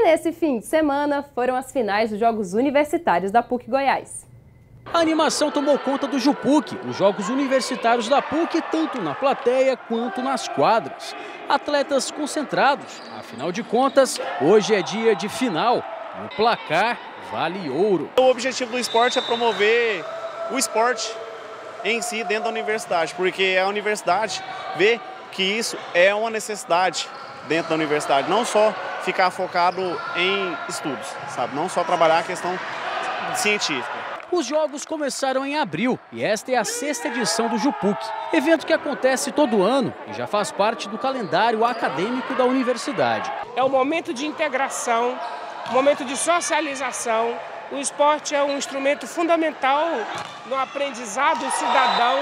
E nesse fim de semana foram as finais dos Jogos Universitários da PUC Goiás. A animação tomou conta do Jupuc, os Jogos Universitários da PUC, tanto na plateia quanto nas quadras. Atletas concentrados, afinal de contas, hoje é dia de final. No placar, vale ouro. O objetivo do esporte é promover o esporte em si dentro da universidade, porque a universidade vê que isso é uma necessidade dentro da universidade, não só ficar focado em estudos, sabe? Não só trabalhar a questão científica. Os jogos começaram em abril e esta é a sexta edição do Jupuc, evento que acontece todo ano e já faz parte do calendário acadêmico da universidade. É um momento de integração, um momento de socialização. O esporte é um instrumento fundamental no aprendizado cidadão,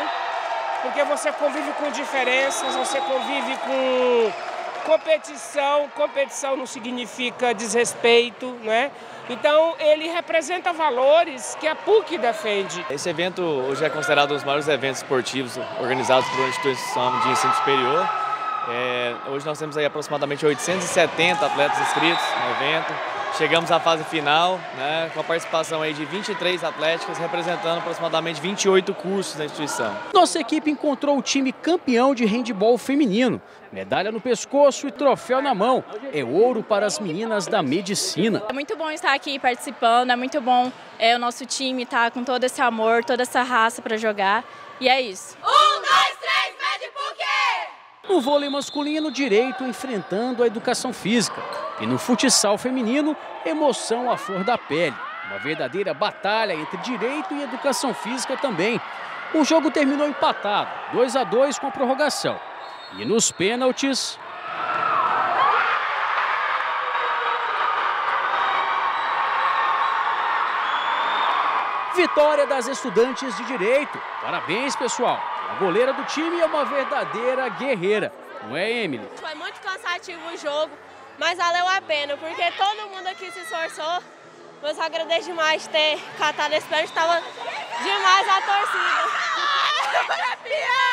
porque você convive com diferenças, você convive com competição. Competição não significa desrespeito, não é? Então, ele representa valores que a PUC defende. Esse evento hoje é considerado um dos maiores eventos esportivos organizados por uma instituição de ensino superior. É, hoje nós temos aí aproximadamente 870 atletas inscritos no evento. Chegamos à fase final, né, com a participação aí de 23 atléticas, representando aproximadamente 28 cursos da instituição. Nossa equipe encontrou o time campeão de handebol feminino. Medalha no pescoço e troféu na mão. É ouro para as meninas da medicina. É muito bom estar aqui participando, é muito bom é, o nosso time estar tá com todo esse amor, toda essa raça para jogar. E é isso. No vôlei masculino, direito enfrentando a educação física. E no futsal feminino, emoção à flor da pele. Uma verdadeira batalha entre direito e educação física também. O jogo terminou empatado, 2 a 2 com a prorrogação. E nos pênaltis. Vitória das estudantes de direito. Parabéns, pessoal. A goleira do time é uma verdadeira guerreira. Não é, Emily? Foi muito cansativo o jogo, mas valeu a pena, porque todo mundo aqui se esforçou. Eu só agradeço demais ter catado esse pênalti, estava demais a torcida.